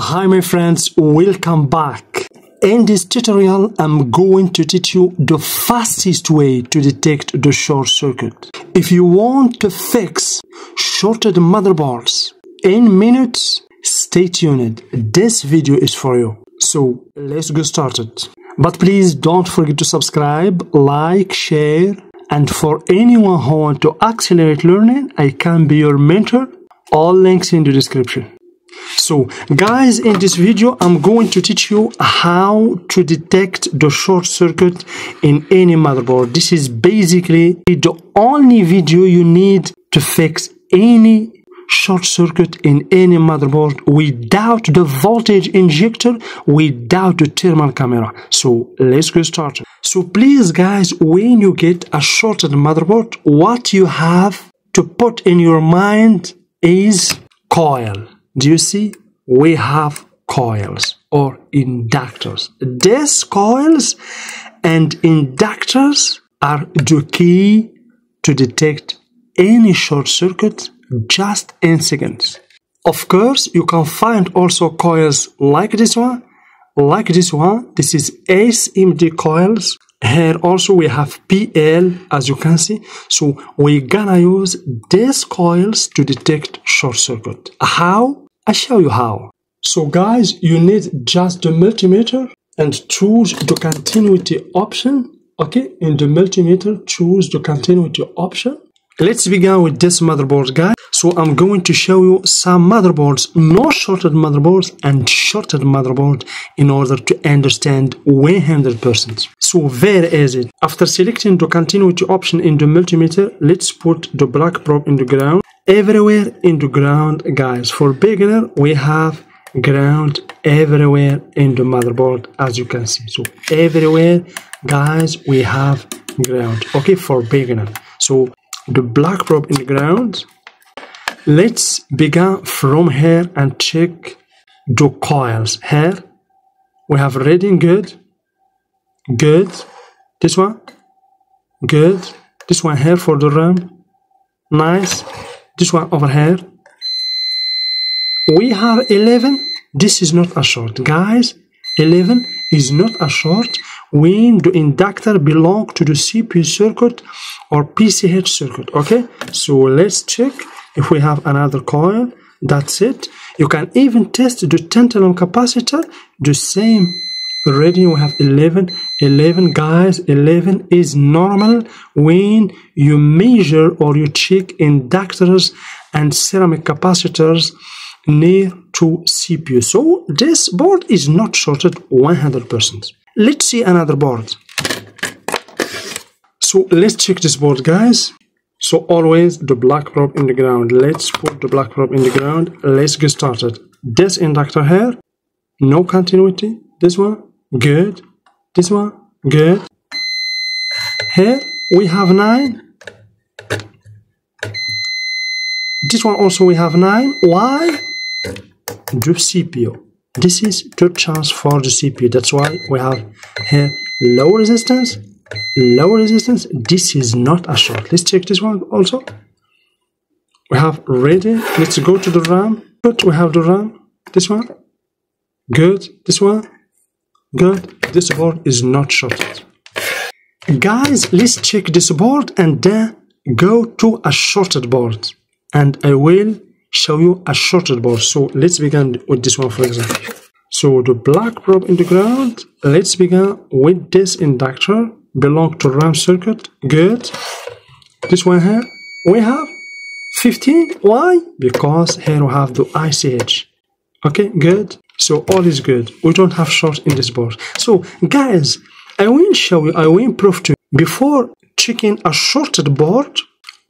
Hi my friends, welcome back. In this tutorial, I'm going to teach you the fastest way to detect the short circuit. If you want to fix shorted motherboards in minutes, stay tuned. This video is for you. So let's get started. But please don't forget to subscribe, like, share, and for anyone who want to accelerate learning, I can be your mentor. All links in the description. So guys, in this video, I'm going to teach you how to detect the short circuit in any motherboard. This is basically the only video you need to fix any short circuit in any motherboard without the voltage injector, without the thermal camera. So let's get started. So please guys, when you get a shorted motherboard, what you have to put in your mind is coil. Do you see? We have coils or inductors. These coils and inductors are the key to detect any short circuit just in seconds. Of course, you can find also coils like this one, like this one. This is SMD coils. Here also we have PL as you can see. So we're gonna use these coils to detect short circuit. How? I show you how. So guys, you need just the multimeter and choose the continuity option. Okay, in the multimeter, choose the continuity option. Let's begin with this motherboard, guys. So I'm going to show you some motherboards, no shorted motherboards and shorted motherboard in order to understand 100%. So where is it? After selecting the continuity option in the multimeter, let's put the black probe in the ground. Everywhere in the ground, guys. For beginner, we have ground everywhere in the motherboard as you can see. So everywhere guys we have ground. Okay for beginner. So the black probe in the ground let's begin from here and check the coils. Here we have reading good good this one good this one here for the RAM nice this one over here. We have 11 this is not a short. Guys 11 is not a short when the inductor belong to the CPU circuit or PCH circuit okay? So let's check if we have another coil. That's it. You can even test the tantalum capacitor the same reading we have 11 11 guys 11 is normal when you measure or you check inductors and ceramic capacitors near to CPU. So this board is not shorted 100%. Let's see another board. So let's check this board guys. So always the black probe in the ground. Let's put the black probe in the ground. Let's get started. This inductor here, no continuity. This one, good. This one, good. Here we have 9. This one also we have 9. Why? the CPU. This is the chance for the CPU. That's why we have here low resistance, low resistance. This is not a short. Let's check this one also. We have ready. Let's go to the RAM. But We have the RAM. This one. Good. This one. Good. This board is not shorted. Guys, let's check this board and then go to a shorted board. And I will show you a shorted board. So let's begin with this one, for example. So the black probe in the ground, let's begin with this inductor, belong to RAM circuit, good. This one here, we have 15, why? Because here we have the ICH. Okay, good. So all is good. We don't have short in this board. So guys, I will show you, I will prove to you, before checking a shorted board,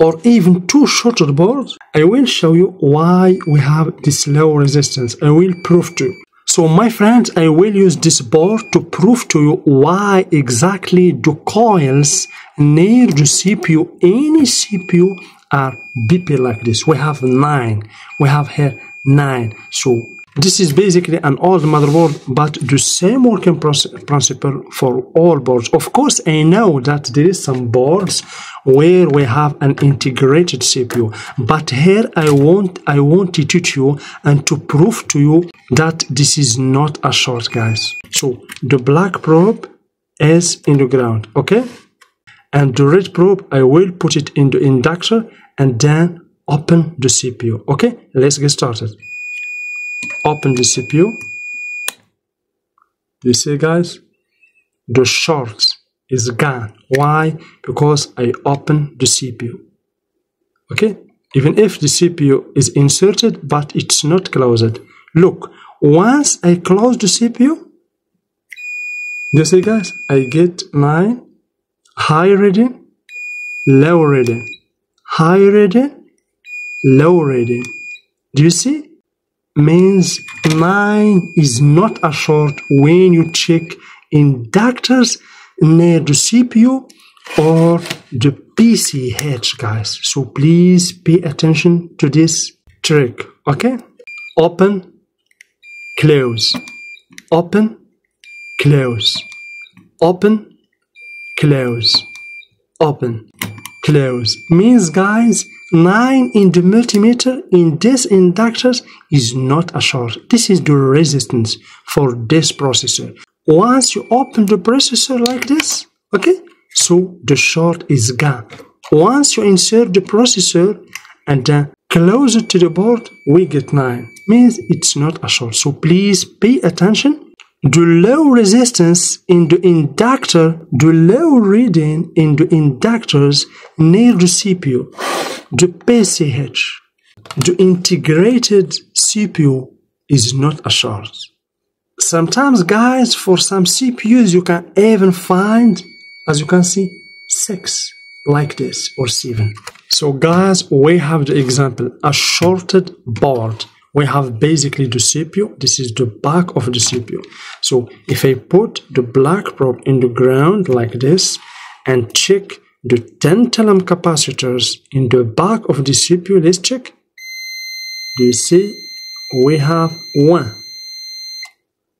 or even two shorted boards, I will show you why we have this low resistance. I will prove to you. So my friends, I will use this board to prove to you why exactly the coils near the CPU, any CPU are BP like this. We have nine. We have here nine. So this is basically an old motherboard but the same working principle for all boards. Of course i know that there is some boards where we have an integrated cpu but here i want i want to teach you and to prove to you that this is not a short guys. So the black probe is in the ground okay? And the red probe I will put it in the inductor and then open the CPU okay? Let's get started open the CPU you see guys the shorts is gone. Why? Because I open the CPU okay? Even if the CPU is inserted but it's not closed. Look once I close the CPU you see guys I get my high reading, low reading, high reading, low reading. Do you see? Means 9 is not a short when you check inductors near the CPU or the PCH guys. So please pay attention to this trick. Okay? Open, close, open, close, open, close, open, close. Means guys, 9 in the multimeter in this inductors is not a short. This is the resistance for this processor. Once you open the processor like this, okay, so the short is gone. Once you insert the processor and then close it to the board, we get 9. Means it's not a short. So please pay attention the low resistance in the inductor, the low reading in the inductors near the CPU, the PCH, the integrated CPU is not a short. Sometimes guys, for some CPUs you can even find, as you can see, 6 like this or 7. So guys, we have the example, a shorted board we have basically the CPU. This is the back of the CPU. So if I put the black probe in the ground like this and check the tantalum capacitors in the back of the CPU, let's check. Do you see? We have one.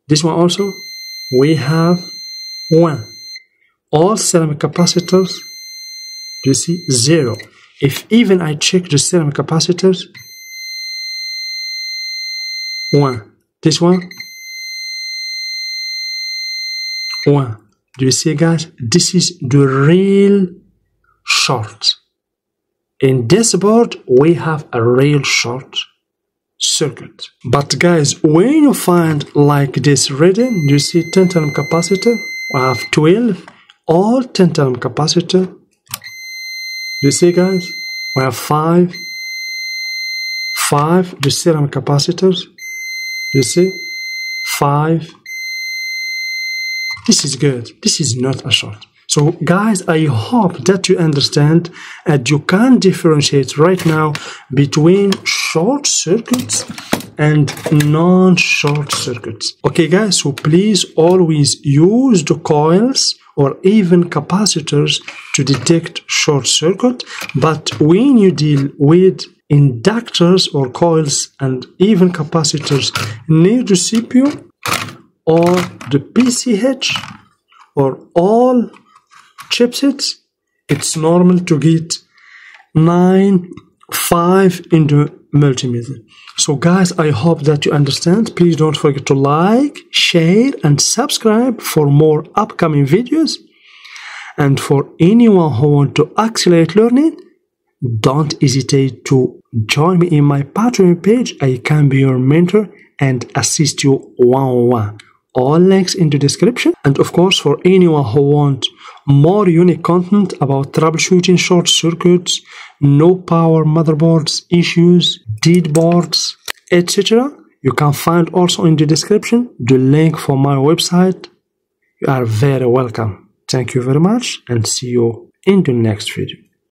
This one also, we have one. All ceramic capacitors, do you see? Zero. If even I check the ceramic capacitors, one. This one. One. Do you see, guys? This is the real short. In this board, we have a real short circuit. But guys, when you find like this reading, you see tantalum capacitor, we have 12, all tantalum capacitor. You see guys, we have 5, 5 the capacitors, you see? 5. This is good. This is not a short. So guys, I hope that you understand and you can differentiate right now between short circuits and non-short circuits. Okay guys, so please always use the coils or even capacitors to detect short circuit. But when you deal with inductors or coils and even capacitors near the CPU or the PCH or all chipsets, it's normal to get 9, 5 in the multimeter. So guys, I hope that you understand. Please don't forget to like, share and subscribe for more upcoming videos. And for anyone who want to accelerate learning, don't hesitate to join me in my Patreon page. I can be your mentor and assist you one-on-one. All links in the description. And of course, for anyone who wants more unique content about troubleshooting short circuits, no power motherboards issues, dead boards, etc., you can find also in the description the link for my website. You are very welcome. Thank you very much and see you in the next video.